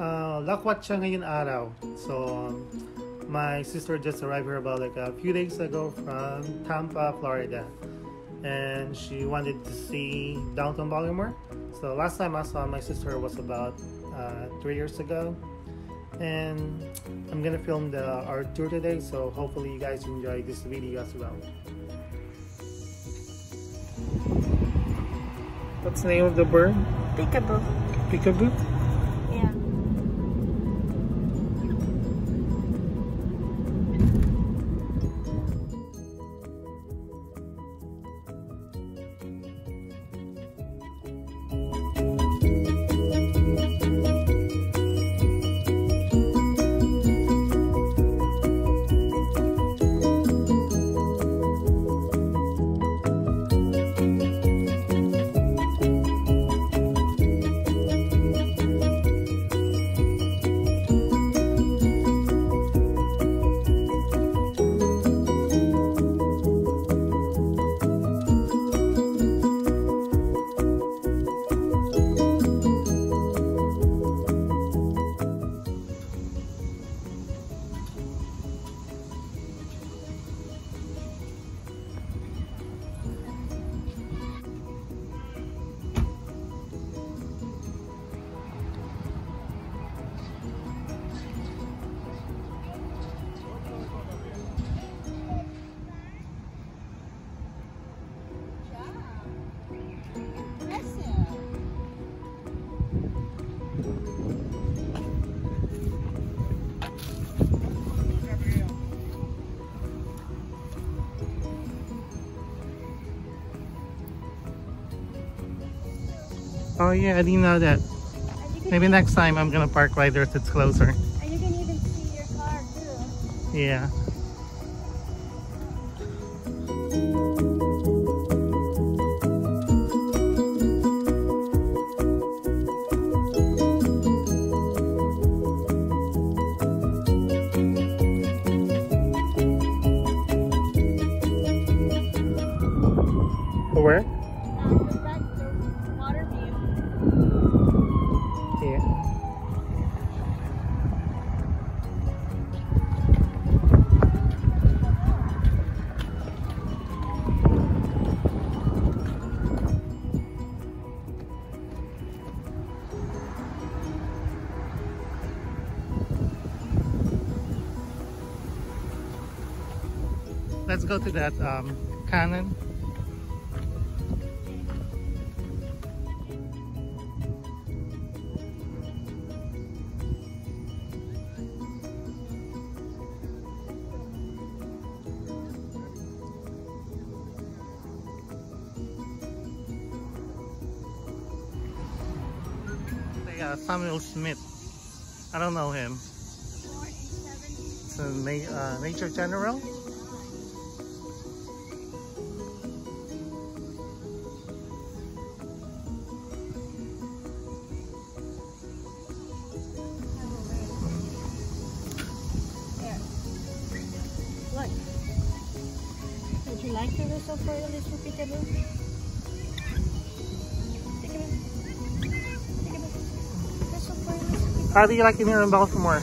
Uh, lakwat siya ngayon araw. So, my sister just arrived here about like a few days ago from Tampa, Florida. And she wanted to see downtown Baltimore. So last time I saw my sister was about uh, three years ago. And I'm gonna film the our tour today, so hopefully you guys enjoy this video as well. What's the name of the bird? Peekaboo. Peekaboo? Oh yeah, I didn't know that. And you can, Maybe next time I'm gonna park right there if it's closer. and you can even see your car too. Yeah. Go to that um, cannon. Uh, Samuel Smith. I don't know him. Born in 70. It's a na- uh, nature general. Peekaboo. How do you like it here in Baltimore?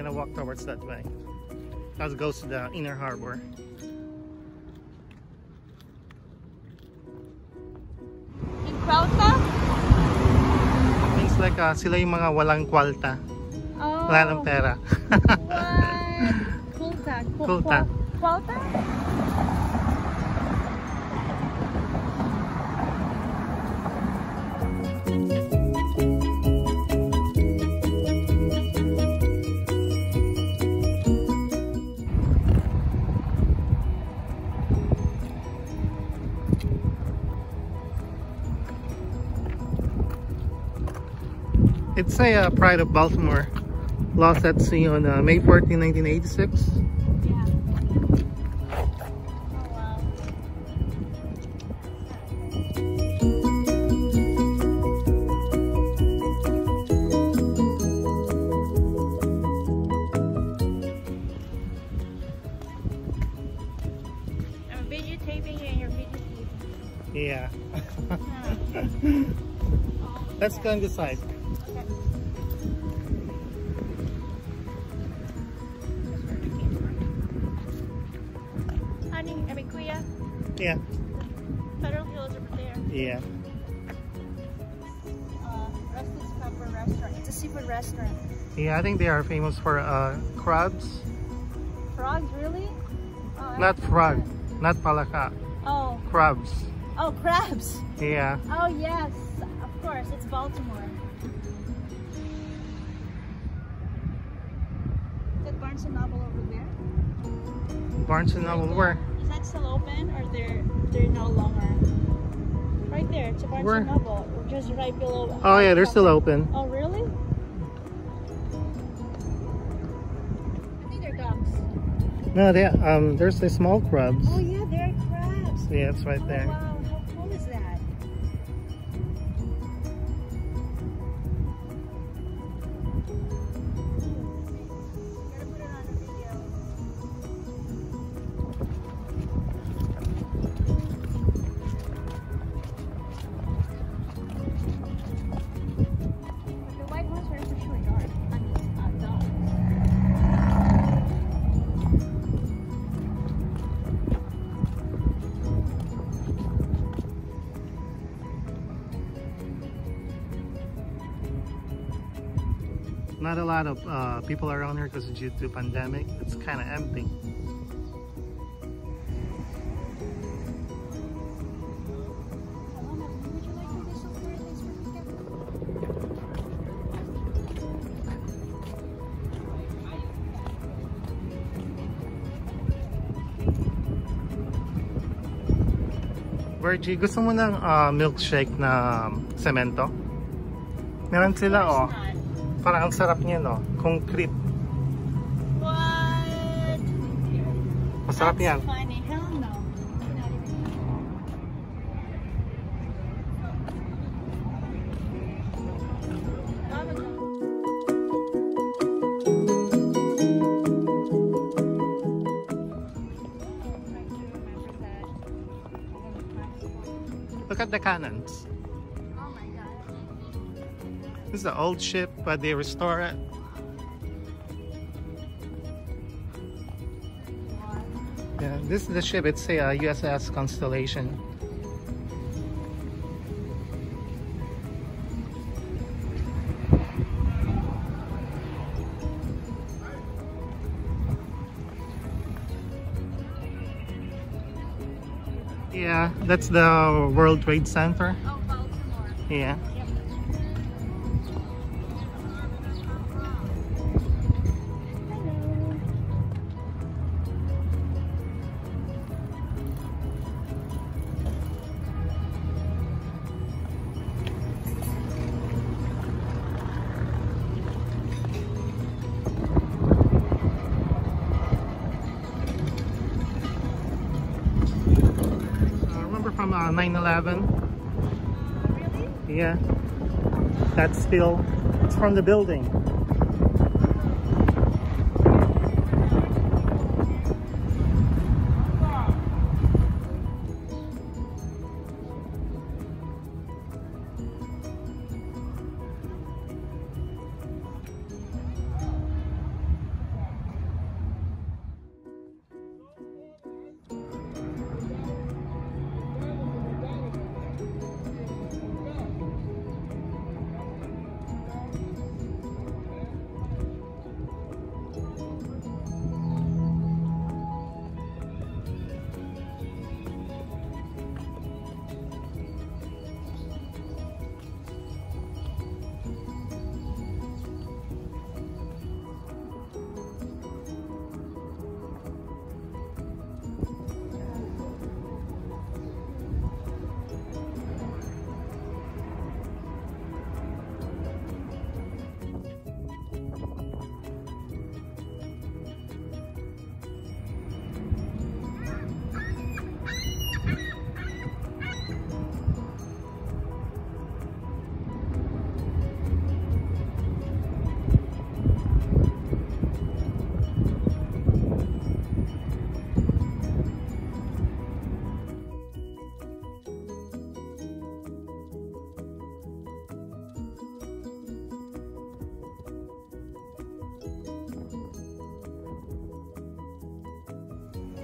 Gonna walk towards that way. That goes to the inner harbor. In Krauta? It's like uh, sila yung mga walang kwalta. Oh. Wala ng pera. What? Kulta. Ku- Kulta. Kwal- Kwalta? It's a uh, Pride of Baltimore. Lost at sea on uh, May 14, 1986. Yeah. Oh, wow. I'm videotaping you and you're. Yeah. Yeah. Let's go on the side. Yeah. Federal Hills over there. Yeah. Uh, Rusty Scupper Restaurant. It's a seafood restaurant. Yeah, I think they are famous for uh, crabs. Frogs, really? Oh, Not didn't frog, that. not palaka. Oh, Crabs. oh, crabs. Yeah. Oh, yes. Of course, it's Baltimore. Is that Barnes and Noble over there? Barnes and Noble. Where? That still open or they're they're no longer? Right there, it's a Barnes Where? Noble. Just right below. Oh yeah, they're still open. Oh really? I think they're ducks. No, they um. There's the small crabs. Oh yeah, they're crabs. Yeah, it's right Oh, there. wow, a lot of uh, people around here because due to pandemic, it's kind of empty. Virgie, gusto mo ng uh, milkshake na um, semento? Meron sila oh. Parang ang sarap niya no. Concrete. What? Masarap That's yan. funny. Hell no. Look at the cannons. This is the old ship, but they restore it. Yeah, this is the ship. It's a uh, USS Constellation. Yeah, that's the World Trade Center. Oh, Baltimore. Yeah. Uh, 9/11? Really? Yeah. That's still. It's from the building.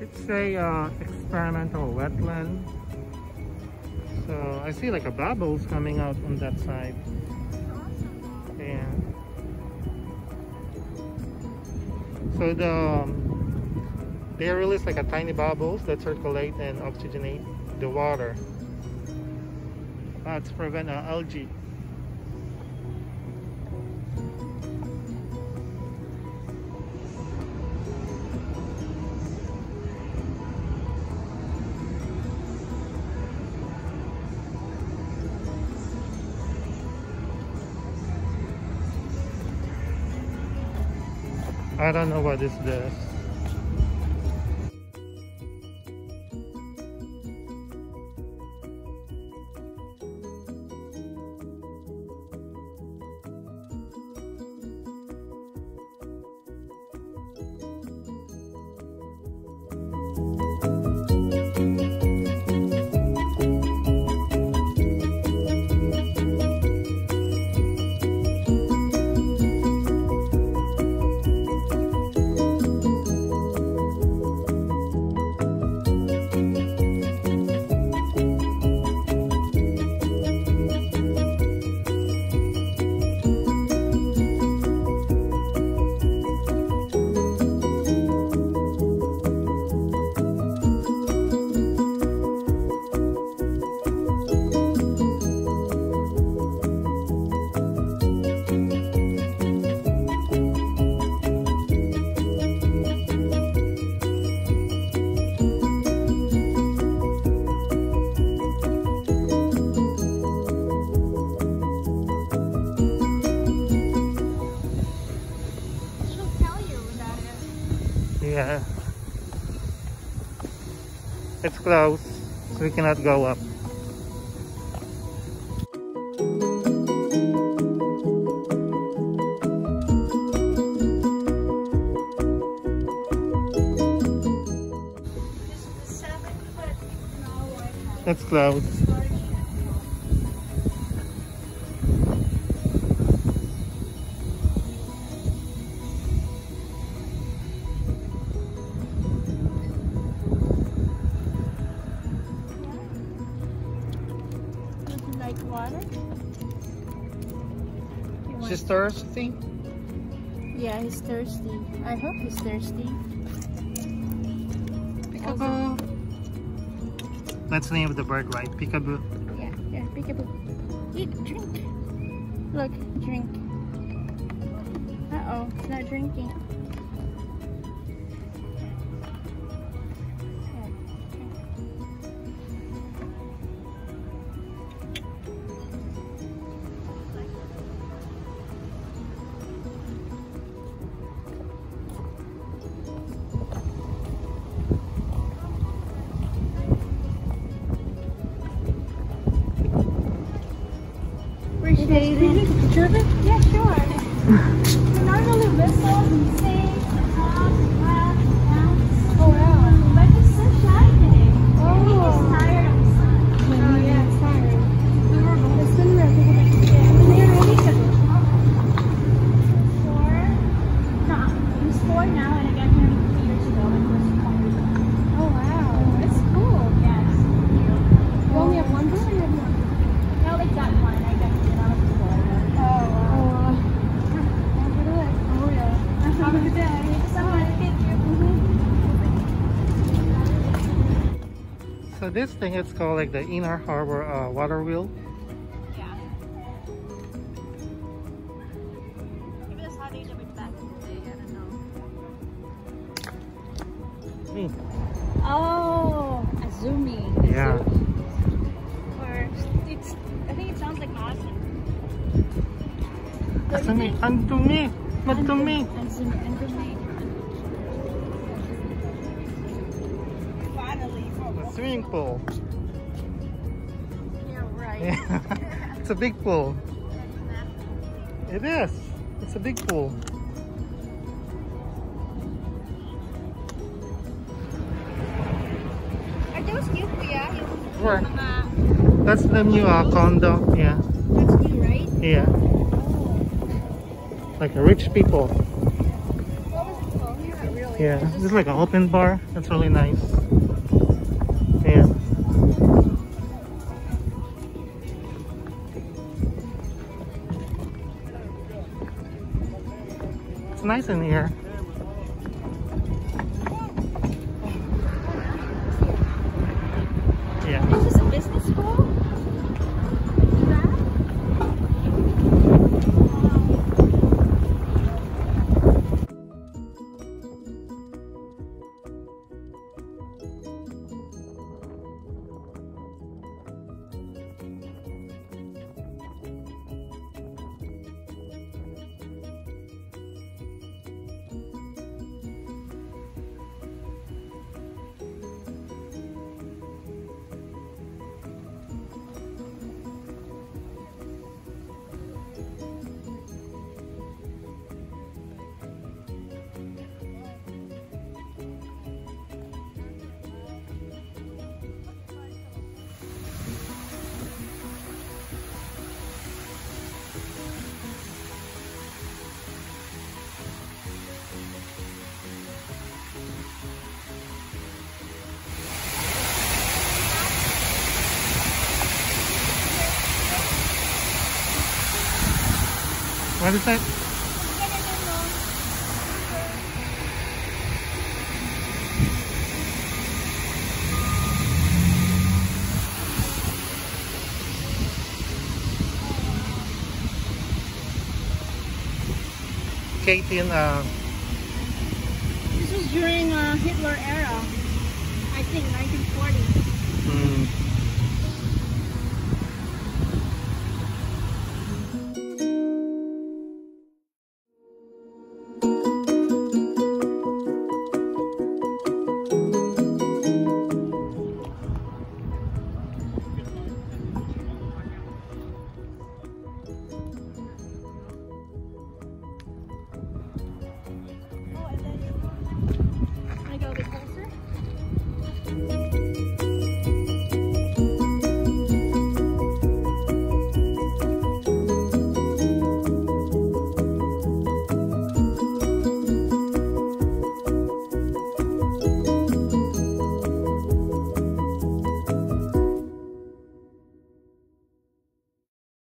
It's a uh, experimental wetland. So I see like a bubbles coming out on that side. Yeah. So the um, they release like a tiny bubbles that circulate and oxygenate the water. That's prevent uh, algae. I don't know what is this. Closed, so we cannot go up. This is the seven foot Norway It's closed. Thirsty. Yeah, he's thirsty. I hope he's thirsty. Peekaboo. That's the name of the bird, right? Peekaboo. Yeah, yeah, peekaboo. Eat, drink. Look, drink. Uh oh, it's not drinking. Appreciate it. Picture of it? Yeah, sure. normally whistle and sing and talk and laugh and dance. Oh, wow. But he's so shy today. I think he's tired of the sun. Oh, yeah, it's tired. It's been there. Yeah, when they were ready to Four. No, he was four now, and I got him two years ago when he was 20. Oh, wow. It's cool. Yes. You only have one brother? You have more? I only got one. I got it out of Florida. Oh, wow. Oh, yeah. Have a good day. Thank you so much. Thank you. So this thing is called like the Inner Harbor uh, water wheel. Yeah. Maybe that's how they did it back in the day. I don't know. Me. Oh, Azumi. Yeah. Or it's. I think it sounds like Mason. Asumi, andumi, madumi. Azumi. Azumi. Swimming pool. Yeah, right. It's a big pool. It is. It's a big pool. Are those new, Kuya? Where? That's the new uh, condo. Yeah. That's new, right? Yeah. Like rich people. What was it called? You're not real Yeah, this is like an open bar. That's really nice. Nice in here. Yeah. Is this a business school? Is that? Katie and uh, This was during uh, Hitler era. I think 1940. mm,